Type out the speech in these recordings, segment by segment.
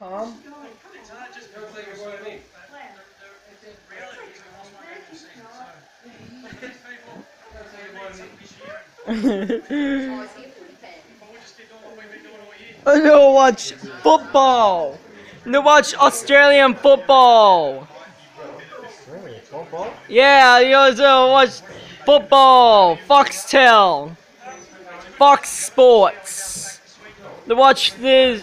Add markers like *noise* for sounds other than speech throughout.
Tom? *laughs* I don't watch football. No watch Australian football. Really? Football? Yeah, you also watch football. Foxtel. Fox Sports. To watch this.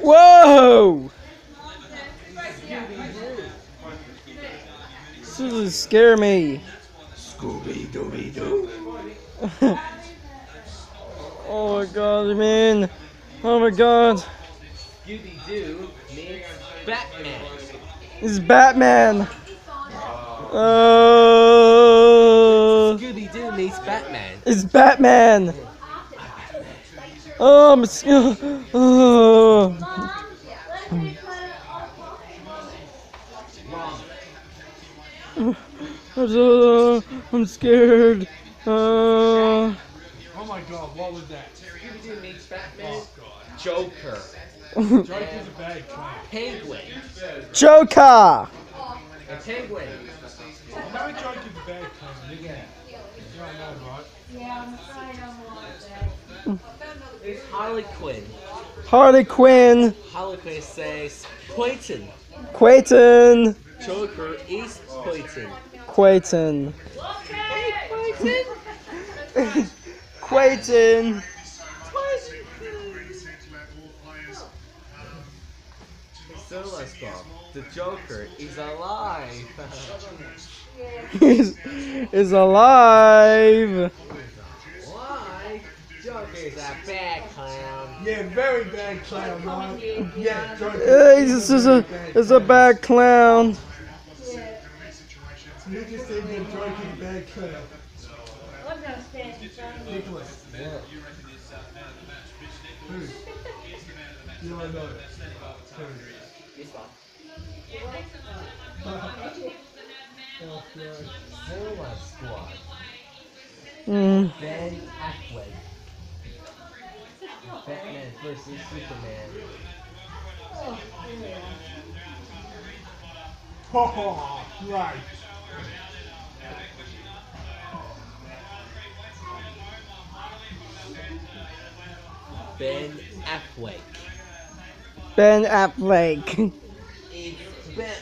Whoa! This is scare me. Scooby Dooby Doo. *laughs* oh my god, man. Oh my god. Scooby Doo meets Batman. This is Batman. Uh, Scooby Doo meets Batman. it's Batman. Oh, I'm, s- oh. I'm so- I'm scared. Uh, Oh my god, what was that? Scooby Doo meets Batman. Joker. Joker's a bad clown. Penguin. Joker. A penguin. No Joker's a bad clown. Yeah. Yeah, *laughs* I know, right? There's Harley Quinn. Harley Quinn. Harley Quinn says Quayton. Quayton. Joker is Quayton. Quayton. Quayton. Solo Stop. The Joker is alive. *laughs* is, is alive. Why? Is a bad clown. Yeah, very bad clown, right? Yeah, Joker. Uh, he's just a, is a bad clown. You just said that Joker's a bad clown. Nicholas. Who? Yeah, I know. Who? *laughs* Oh, God. Solo Squad. Mm. Ben Affleck. Batman versus Superman. Oh, right. Ben Affleck. Ben Affleck. It's Ben